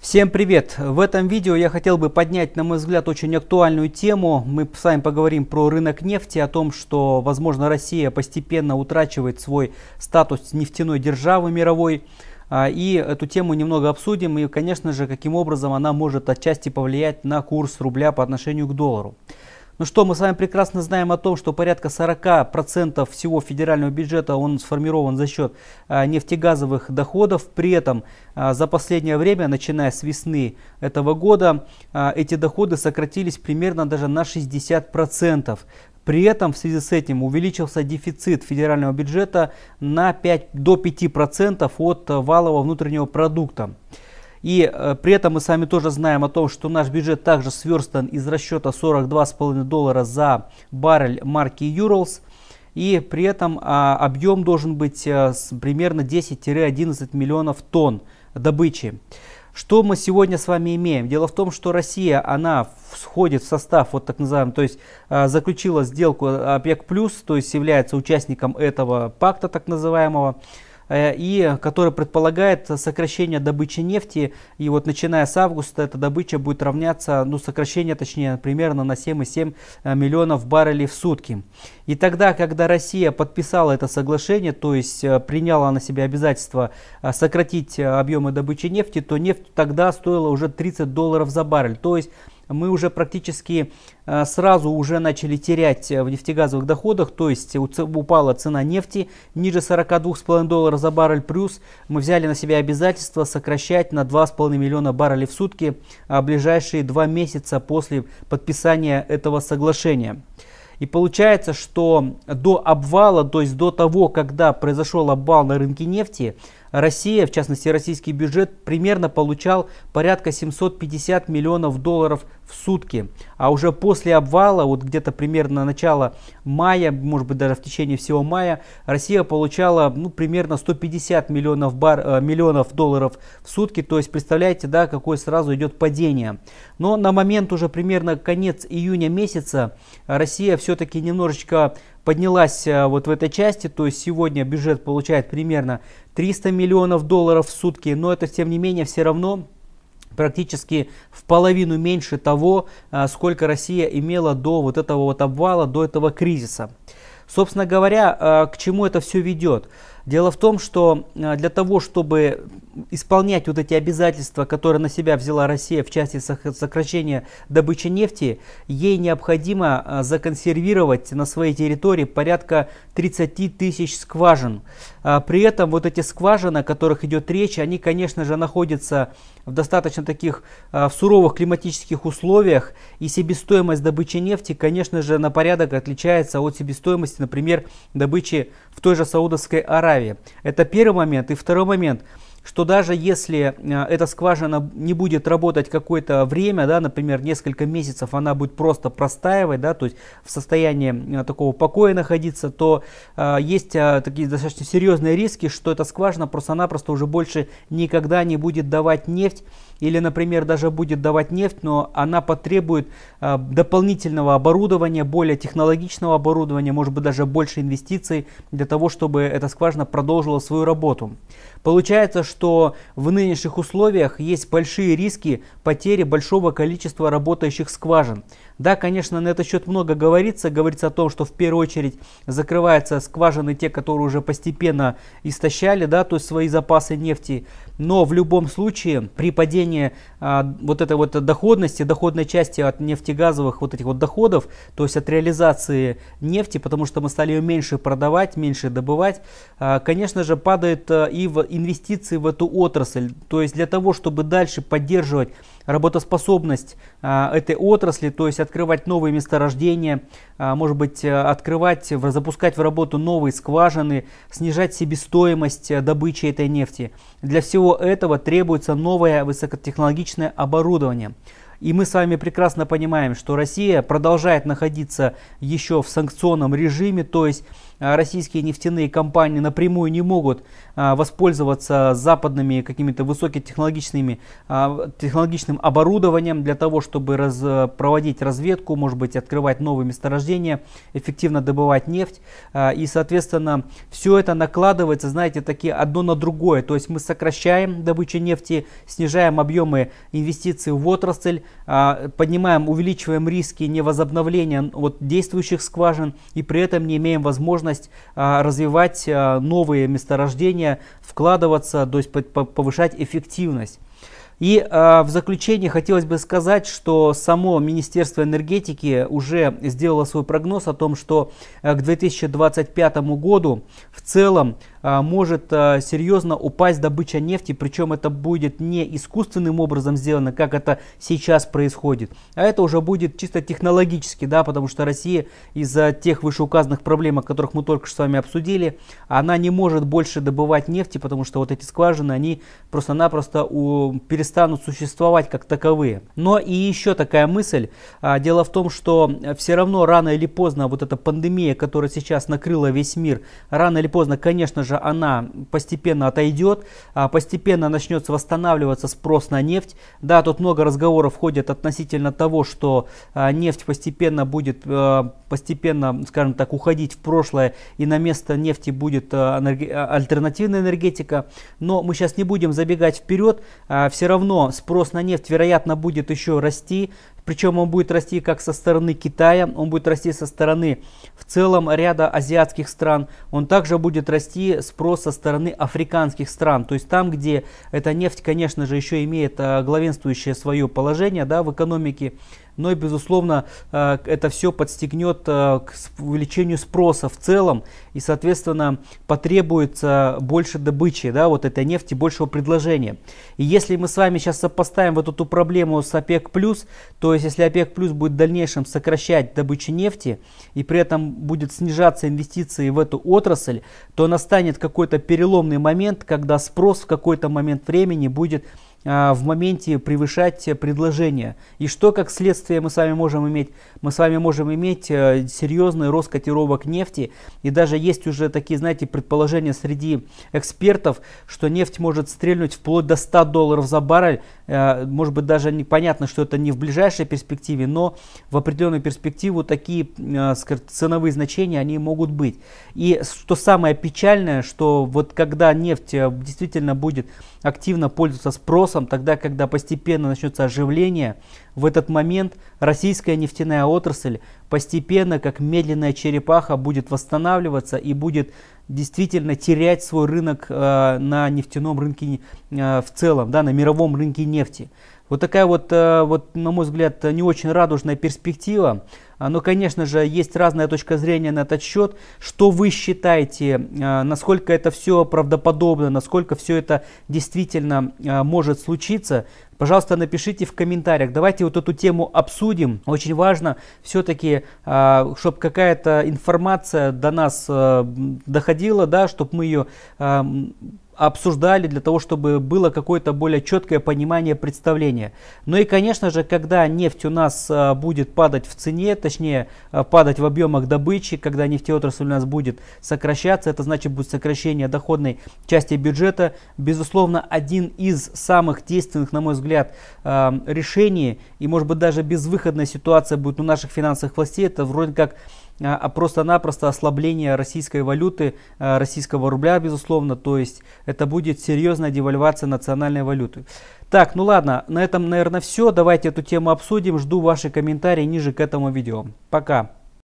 Всем привет! В этом видео я хотел бы поднять, на мой взгляд, очень актуальную тему. Мы с вами поговорим про рынок нефти, о том, что, возможно, Россия постепенно утрачивает свой статус нефтяной державы мировой. А, и эту тему немного обсудим и, конечно же, каким образом она может отчасти повлиять на курс рубля по отношению к доллару. Ну что, мы с вами прекрасно знаем о том, что порядка 40% всего федерального бюджета он сформирован за счет а, нефтегазовых доходов. При этом а, за последнее время, начиная с весны этого года, а, эти доходы сократились примерно даже на 60%. При этом в связи с этим увеличился дефицит федерального бюджета на 5, до 5% от валового внутреннего продукта. И э, при этом мы сами тоже знаем о том, что наш бюджет также сверстан из расчета 42,5 доллара за баррель марки Urals. И при этом а, объем должен быть с, примерно 10-11 миллионов тонн добычи. Что мы сегодня с вами имеем? Дело в том, что Россия, она входит в состав, вот так называемый, то есть а, заключила сделку ОПЕК+, то есть является участником этого пакта так называемого. Э, и который предполагает сокращение добычи нефти. И вот начиная с августа эта добыча будет равняться, ну сокращение точнее, примерно на 7,7 э, миллионов баррелей в сутки. И тогда, когда Россия подписала это соглашение, то есть э, приняла на себя обязательство сократить объемы добычи нефти, то нефть тогда стоила уже 30 долларов за баррель. То есть мы уже практически э, сразу уже начали терять э, в нефтегазовых доходах, то есть упала цена нефти ниже 42,5 долларов за баррель, плюс мы взяли на себя обязательство сокращать на 2,5 миллиона баррелей в сутки а, ближайшие два месяца после подписания этого соглашения. И получается, что до обвала, то есть до того, когда произошел обвал на рынке нефти, Россия, в частности российский бюджет, примерно получал порядка 750 миллионов долларов в сутки. А уже после обвала, вот где-то примерно начало мая, может быть даже в течение всего мая, Россия получала ну, примерно 150 миллионов, бар, э, миллионов долларов в сутки. То есть представляете, да, какое сразу идет падение. Но на момент уже примерно конец июня месяца Россия все-таки немножечко поднялась э, вот в этой части, то есть сегодня бюджет получает примерно 300 миллионов долларов в сутки, но это тем не менее все равно практически в половину меньше того, э, сколько Россия имела до вот этого вот обвала, до этого кризиса. Собственно говоря, э, к чему это все ведет? Дело в том, что для того, чтобы исполнять вот эти обязательства, которые на себя взяла Россия в части сокращения добычи нефти, ей необходимо а, законсервировать на своей территории порядка 30 тысяч скважин. А, при этом вот эти скважины, о которых идет речь, они, конечно же, находятся в достаточно таких а, в суровых климатических условиях, и себестоимость добычи нефти, конечно же, на порядок отличается от себестоимости, например, добычи в той же Саудовской Аравии. Это первый момент. И второй момент – что даже если э, эта скважина не будет работать какое-то время, да, например, несколько месяцев, она будет просто простаивать, да, то есть в состоянии э, такого покоя находиться, то э, есть э, такие достаточно серьезные риски, что эта скважина просто-напросто уже больше никогда не будет давать нефть, или, например, даже будет давать нефть, но она потребует э, дополнительного оборудования, более технологичного оборудования, может быть даже больше инвестиций для того, чтобы эта скважина продолжила свою работу. Получается, что в нынешних условиях есть большие риски потери большого количества работающих скважин. Да, конечно, на этот счет много говорится. Говорится о том, что в первую очередь закрываются скважины те, которые уже постепенно истощали, да, то есть свои запасы нефти. Но в любом случае при падении а, вот этой вот доходности, доходной части от нефтегазовых вот этих вот доходов, то есть от реализации нефти, потому что мы стали ее меньше продавать, меньше добывать, а, конечно же падает а, и в инвестиции в эту отрасль. То есть для того, чтобы дальше поддерживать работоспособность а, этой отрасли, то есть открывать новые месторождения, а, может быть открывать, запускать в работу новые скважины, снижать себестоимость э, добычи этой нефти. Для всего этого требуется новое высокотехнологичное оборудование. И мы с вами прекрасно понимаем, что Россия продолжает находиться еще в санкционном режиме, то есть российские нефтяные компании напрямую не могут воспользоваться западными какими-то высокотехнологичными технологичным оборудованием для того, чтобы раз, проводить разведку, может быть, открывать новые месторождения, эффективно добывать нефть. И, соответственно, все это накладывается, знаете, такие одно на другое. То есть мы сокращаем добычу нефти, снижаем объемы инвестиций в отрасль, поднимаем, увеличиваем риски невозобновления вот, действующих скважин и при этом не имеем возможность а, развивать а, новые месторождения, вкладываться, то есть повышать эффективность. И э, в заключение хотелось бы сказать, что само Министерство энергетики уже сделало свой прогноз о том, что э, к 2025 году в целом а, может а, серьезно упасть добыча нефти, причем это будет не искусственным образом сделано, как это сейчас происходит, а это уже будет чисто технологически, да, потому что Россия из-за тех вышеуказанных проблем, о которых мы только что с вами обсудили, она не может больше добывать нефти, потому что вот эти скважины, они просто-напросто перестанут существовать как таковые. Но и еще такая мысль, а, дело в том, что все равно рано или поздно вот эта пандемия, которая сейчас накрыла весь мир, рано или поздно, конечно же, она постепенно отойдет, а, постепенно начнется восстанавливаться спрос на нефть. Да, тут много разговоров ходят относительно того, что а, нефть постепенно будет, а, постепенно, скажем так, уходить в прошлое и на место нефти будет альтернативная энергетика. Но мы сейчас не будем забегать вперед, все равно спрос на нефть, вероятно, будет еще расти. Причем он будет расти как со стороны Китая, он будет расти со стороны в целом ряда азиатских стран. Он также будет расти спрос со стороны африканских стран. То есть там, где эта нефть, конечно же, еще имеет а, главенствующее свое положение да, в экономике, но и, безусловно, э, это все подстегнет э, к увеличению спроса в целом, и, соответственно, потребуется больше добычи, да, вот этой нефти, большего предложения. И если мы с вами сейчас сопоставим вот эту проблему с ОПЕК+, то есть если ОПЕК+, будет в дальнейшем сокращать добычу нефти, и при этом будет снижаться инвестиции в эту отрасль, то настанет какой-то переломный момент, когда спрос в какой-то момент времени будет в моменте превышать предложение. И что как следствие мы с вами можем иметь? Мы с вами можем иметь э, серьезный рост котировок нефти. И даже есть уже такие, знаете, предположения среди экспертов, что нефть может стрельнуть вплоть до 100 долларов за баррель. Э, может быть даже непонятно, что это не в ближайшей перспективе, но в определенную перспективу такие э, ценовые значения они могут быть. И что самое печальное, что вот когда нефть действительно будет активно пользоваться спросом, тогда, когда постепенно начнется оживление, в этот момент российская нефтяная отрасль постепенно, как медленная черепаха, будет восстанавливаться и будет действительно терять свой рынок э, на нефтяном рынке э, в целом, да, на мировом рынке нефти. Вот такая вот, э, вот, на мой взгляд, не очень радужная перспектива. А, но, конечно же, есть разная точка зрения на этот счет. Что вы считаете, а, насколько это все правдоподобно, насколько все это действительно а, может случиться? Пожалуйста, напишите в комментариях. Давайте вот эту тему обсудим. Очень важно все-таки, чтобы какая-то информация до нас доходила, да, чтобы мы ее обсуждали для того, чтобы было какое-то более четкое понимание представления. Ну и, конечно же, когда нефть у нас а, будет падать в цене, точнее а, падать в объемах добычи, когда нефтеотрасль у нас будет сокращаться, это значит будет сокращение доходной части бюджета. Безусловно, один из самых действенных, на мой взгляд, а, решений, и может быть даже безвыходная ситуация будет у наших финансовых властей, это вроде как а, просто-напросто ослабление российской валюты, российского рубля, безусловно, то есть это будет серьезная девальвация национальной валюты. Так, ну ладно, на этом, наверное, все. Давайте эту тему обсудим. Жду ваши комментарии ниже к этому видео. Пока.